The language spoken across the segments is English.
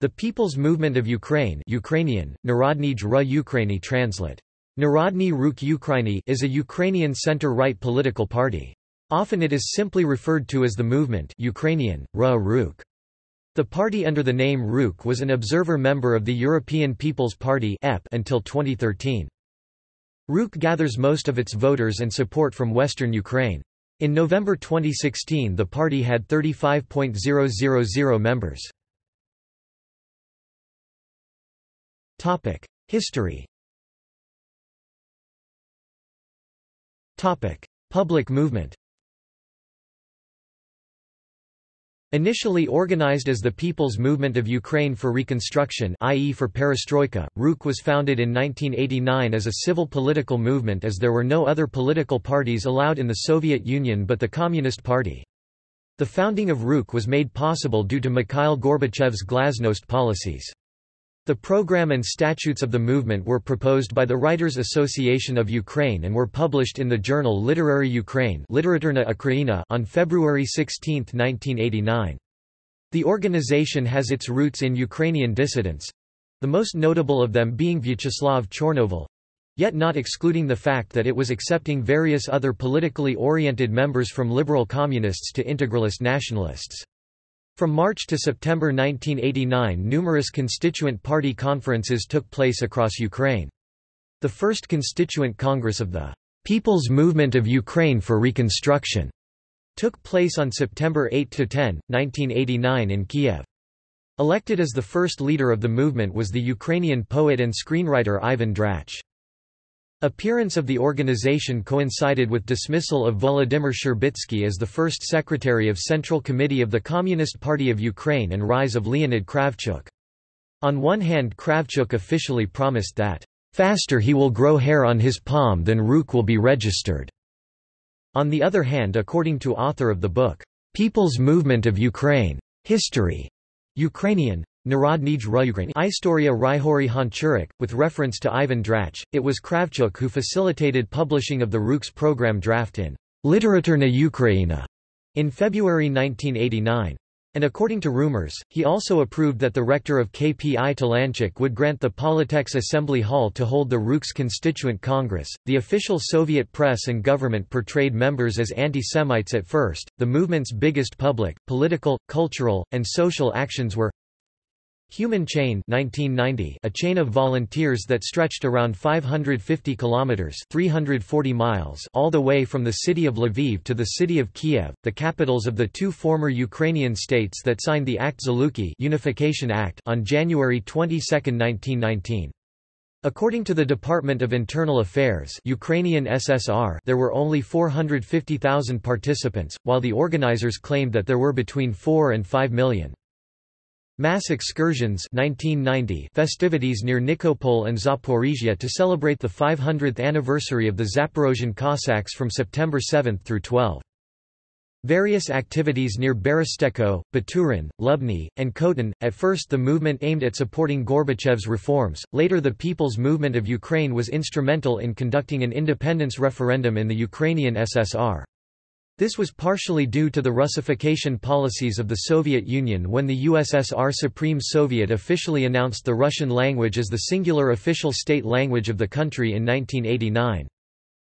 The People's Movement of Ukraine Ukrainian, Narodny Ru Ukraini translate. Narodny Ruch Ukraini is a Ukrainian center-right political party. Often it is simply referred to as the movement Ukrainian, Ru Rukh. The party under the name Rukh was an observer member of the European People's Party until 2013. Rukh gathers most of its voters and support from western Ukraine. In November 2016 the party had 35.000 members. History Public movement Initially organized as the People's Movement of Ukraine for Reconstruction i.e. for Perestroika, Rukh was founded in 1989 as a civil political movement as there were no other political parties allowed in the Soviet Union but the Communist Party. The founding of Rukh was made possible due to Mikhail Gorbachev's glasnost policies. The program and statutes of the movement were proposed by the Writers Association of Ukraine and were published in the journal Literary Ukraine on February 16, 1989. The organization has its roots in Ukrainian dissidents—the most notable of them being Vyacheslav Chornovil—yet not excluding the fact that it was accepting various other politically oriented members from liberal communists to integralist nationalists. From March to September 1989 numerous constituent party conferences took place across Ukraine. The first constituent congress of the People's Movement of Ukraine for Reconstruction took place on September 8–10, 1989 in Kiev. Elected as the first leader of the movement was the Ukrainian poet and screenwriter Ivan Drach. Appearance of the organization coincided with dismissal of Volodymyr Shcherbitsky as the first secretary of Central Committee of the Communist Party of Ukraine and rise of Leonid Kravchuk. On one hand Kravchuk officially promised that, "...faster he will grow hair on his palm than Rukh will be registered." On the other hand according to author of the book, "...People's Movement of Ukraine. History", Ukrainian, Narodnij Ruyukrain Istoria Ryhori Honchurik, with reference to Ivan Drach, it was Kravchuk who facilitated publishing of the Rukh's program draft in Literaturna Ukraina in February 1989. And according to rumors, he also approved that the rector of KPI Talanchuk would grant the Politex Assembly Hall to hold the Rukh's Constituent Congress. The official Soviet press and government portrayed members as anti Semites at first. The movement's biggest public, political, cultural, and social actions were Human Chain 1990, a chain of volunteers that stretched around 550 kilometers 340 miles all the way from the city of Lviv to the city of Kiev, the capitals of the two former Ukrainian states that signed the Act Zluky Unification Act on January 22, 1919. According to the Department of Internal Affairs Ukrainian SSR there were only 450,000 participants, while the organizers claimed that there were between 4 and 5 million. Mass excursions 1990 festivities near Nikopol and Zaporizhia to celebrate the 500th anniversary of the Zaporozhian Cossacks from September 7 through 12. Various activities near Berestechko, Baturin, Lubny, and Khotin. At first the movement aimed at supporting Gorbachev's reforms, later the People's Movement of Ukraine was instrumental in conducting an independence referendum in the Ukrainian SSR. This was partially due to the Russification policies of the Soviet Union when the USSR Supreme Soviet officially announced the Russian language as the singular official state language of the country in 1989.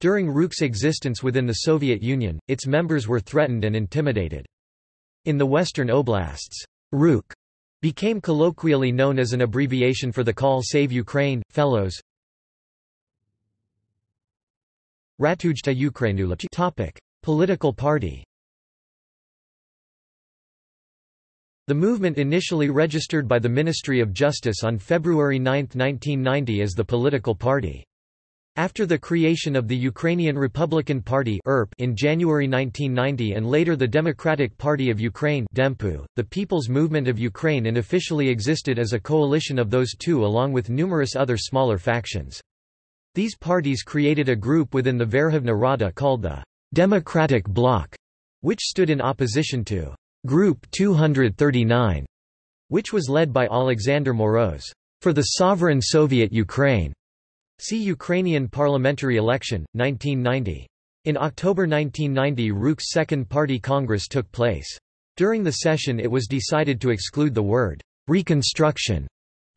During Rukh's existence within the Soviet Union, its members were threatened and intimidated. In the western oblasts, Rukh became colloquially known as an abbreviation for the call Save Ukraine, Fellows. Ratujta Ukrainulapchi Political party The movement initially registered by the Ministry of Justice on February 9, 1990 as the political party. After the creation of the Ukrainian Republican Party in January 1990 and later the Democratic Party of Ukraine the People's Movement of Ukraine unofficially existed as a coalition of those two along with numerous other smaller factions. These parties created a group within the Verkhovna Rada called the Democratic Bloc, which stood in opposition to Group 239, which was led by Alexander Moroz. For the sovereign Soviet Ukraine. See Ukrainian parliamentary election, 1990. In October 1990 Rukh's Second Party Congress took place. During the session it was decided to exclude the word reconstruction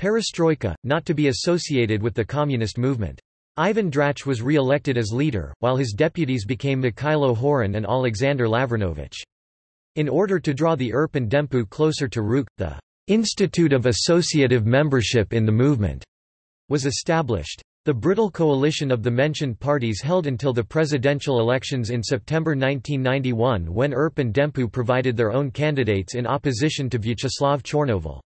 perestroika, not to be associated with the communist movement. Ivan Drach was re-elected as leader, while his deputies became Mikhailo Horin and Alexander Lavrinovich. In order to draw the ERP and DEMPU closer to Rukh, the Institute of Associative Membership in the Movement was established. The brittle coalition of the mentioned parties held until the presidential elections in September 1991 when ERP and DEMPU provided their own candidates in opposition to Vyacheslav Chornovil.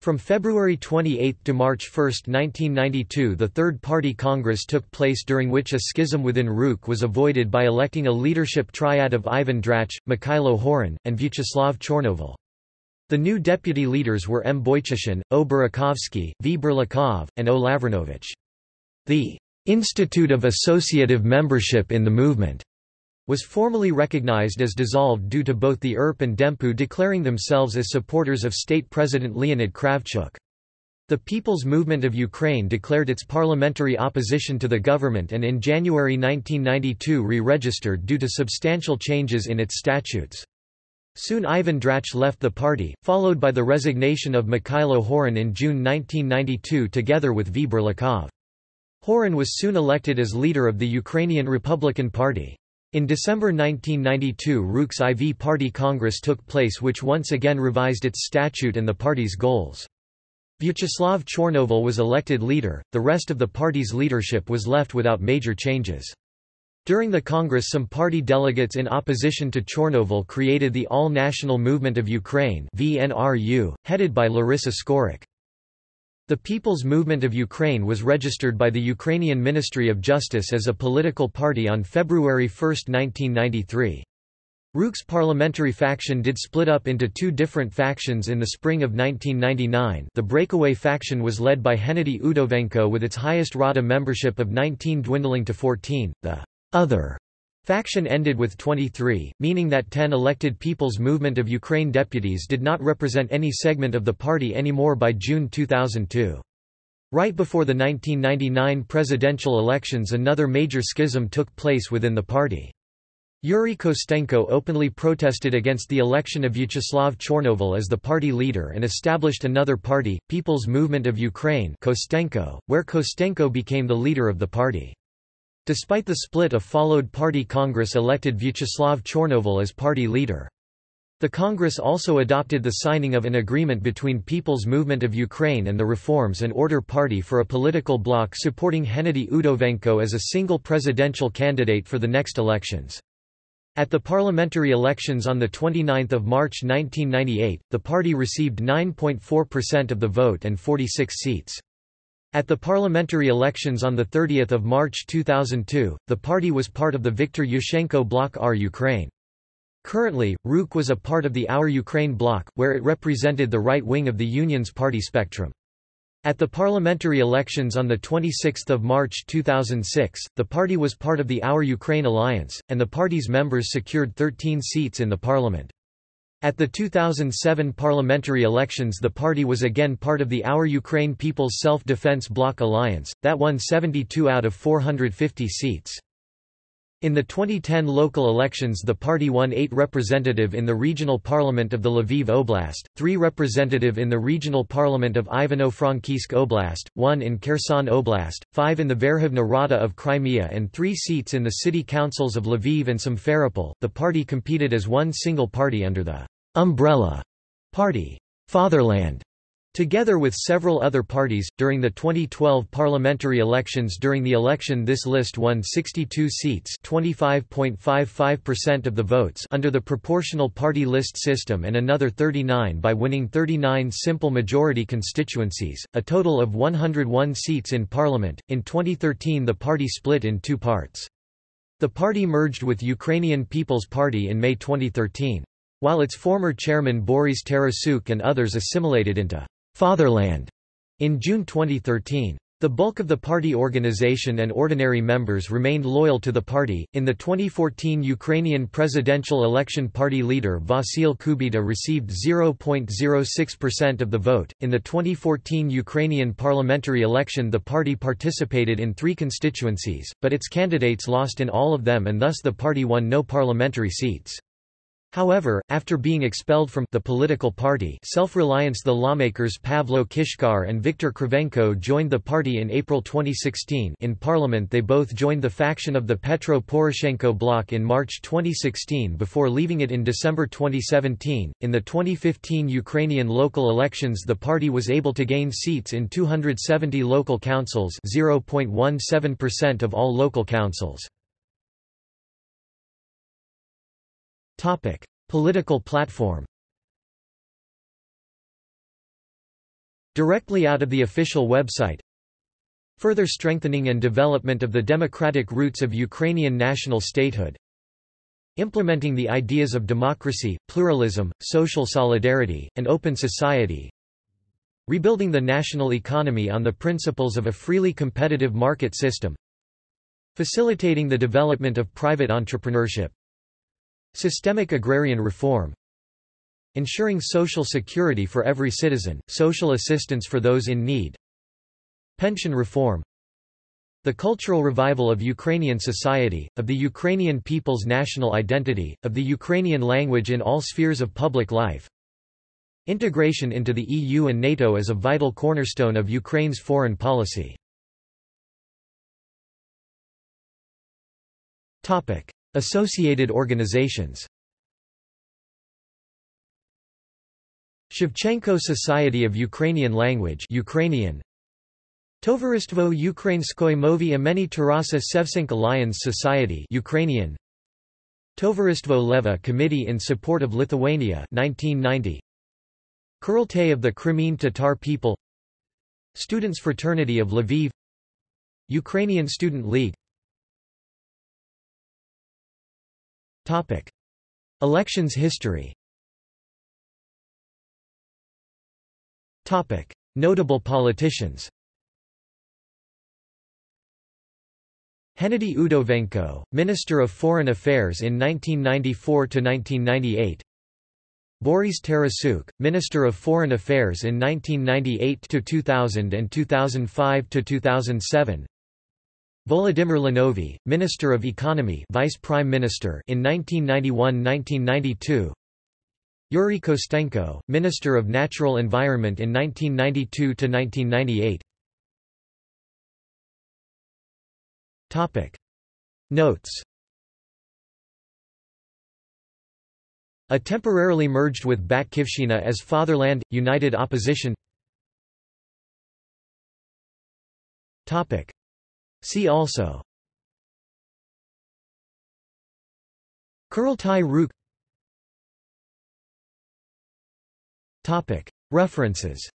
From February 28 to March 1, 1992 the Third Party Congress took place during which a schism within Rukh was avoided by electing a leadership triad of Ivan Drach, Mikhailo Horin, and Vyacheslav Chornovil. The new deputy leaders were M. Boychushin, O. Burakovsky, V. Burlakov, and O. Lavrinovich. The Institute of Associative Membership in the Movement was formally recognized as dissolved due to both the ERP and DEMPU declaring themselves as supporters of state president Leonid Kravchuk. The People's Movement of Ukraine declared its parliamentary opposition to the government and in January 1992 re-registered due to substantial changes in its statutes. Soon Ivan Drach left the party, followed by the resignation of Mikhailo Horin in June 1992 together with V. Burlakov. Horin was soon elected as leader of the Ukrainian Republican Party. In December 1992 Rukh's IV Party Congress took place which once again revised its statute and the party's goals. Vyacheslav Chornovil was elected leader, the rest of the party's leadership was left without major changes. During the Congress some party delegates in opposition to Chornovil created the All-National Movement of Ukraine VNRU, headed by Larissa Skorik. The People's Movement of Ukraine was registered by the Ukrainian Ministry of Justice as a political party on February 1, 1993. Rukh's parliamentary faction did split up into two different factions in the spring of 1999 the breakaway faction was led by Hennady Udovenko with its highest Rada membership of 19 dwindling to 14, the other faction ended with 23, meaning that 10 elected People's Movement of Ukraine deputies did not represent any segment of the party anymore by June 2002. Right before the 1999 presidential elections another major schism took place within the party. Yuri Kostenko openly protested against the election of Vyacheslav Chornovil as the party leader and established another party, People's Movement of Ukraine Kostenko, where Kostenko became the leader of the party. Despite the split a followed party Congress elected Vyacheslav Chornovil as party leader. The Congress also adopted the signing of an agreement between People's Movement of Ukraine and the Reforms and Order Party for a political bloc supporting Hennady Udovenko as a single presidential candidate for the next elections. At the parliamentary elections on 29 March 1998, the party received 9.4% of the vote and 46 seats. At the parliamentary elections on 30 March 2002, the party was part of the Viktor Yushchenko bloc Our Ukraine. Currently, Rukh was a part of the Our Ukraine bloc, where it represented the right wing of the Union's party spectrum. At the parliamentary elections on 26 March 2006, the party was part of the Our Ukraine alliance, and the party's members secured 13 seats in the parliament. At the 2007 parliamentary elections the party was again part of the Our Ukraine People's Self-Defense Bloc alliance, that won 72 out of 450 seats. In the 2010 local elections the party won 8 representative in the regional parliament of the Lviv Oblast, 3 representative in the regional parliament of Ivano-Frankivsk Oblast, 1 in Kherson Oblast, 5 in the Verkhovna Rada of Crimea and 3 seats in the city councils of Lviv and Simferopol. The party competed as one single party under the umbrella party Fatherland Together with several other parties, during the 2012 parliamentary elections during the election this list won 62 seats 25.55% of the votes under the proportional party list system and another 39 by winning 39 simple majority constituencies, a total of 101 seats in parliament. In 2013 the party split in two parts. The party merged with Ukrainian People's Party in May 2013. While its former chairman Boris Tarasyuk and others assimilated into Fatherland in June 2013. The bulk of the party organization and ordinary members remained loyal to the party. In the 2014 Ukrainian presidential election, party leader Vasyl Kuybida received 0.06% of the vote. In the 2014 Ukrainian parliamentary election, the party participated in three constituencies, but its candidates lost in all of them and thus the party won no parliamentary seats. However, after being expelled from the political party Self-Reliance the lawmakers Pavlo Kishkar and Viktor Kravchenko joined the party in April 2016 in parliament they both joined the faction of the Petro Poroshenko bloc in March 2016 before leaving it in December 2017. In the 2015 Ukrainian local elections the party was able to gain seats in 270 local councils 0.17% of all local councils. Topic: Political platform. Directly out of the official website. Further strengthening and development of the democratic roots of Ukrainian national statehood. Implementing the ideas of democracy, pluralism, social solidarity, and open society. Rebuilding the national economy on the principles of a freely competitive market system. Facilitating the development of private entrepreneurship. Systemic agrarian reform. Ensuring social security for every citizen, social assistance for those in need. Pension reform. The cultural revival of Ukrainian society, of the Ukrainian people's national identity, of the Ukrainian language in all spheres of public life. Integration into the EU and NATO as a vital cornerstone of Ukraine's foreign policy Associated organizations. Shevchenko Society of Ukrainian Language Ukrainian. Tovaristvo Ukrainskoy Movi Ameni Tarasa Alliance Society Ukrainian. Tovaristvo Leva Committee in Support of Lithuania 1990 Kurultay of the Crimean Tatar People. Students Fraternity of Lviv. Ukrainian Student League Topic. Elections history Topic. Notable politicians Hennady Udovenko, Minister of Foreign Affairs in 1994 to 1998. Boris Tarasyuk, Minister of Foreign Affairs in 1998 to 2000 and 2005–2007 Volodymyr Lanovy, Minister of Economy Vice Prime Minister in 1991–1992 Yuri Kostenko, Minister of Natural Environment in 1992–1998 Topic. Notes A temporarily merged with Batkivshchyna as Fatherland, United Opposition Topic. See also. Kurultai Rukh Topic. References.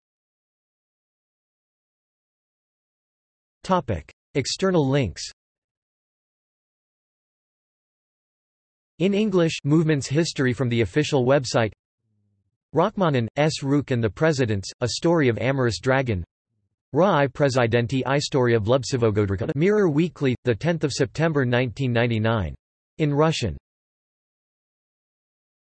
Topic. External links. In English Movements History from the official website. Rachmanin, S. Rukh and the Presidents, A Story of Amorous Dragon Ra i Prezidenti Istoria Vlubsivogodrika Mirror Weekly, 10 September 1999. In Russian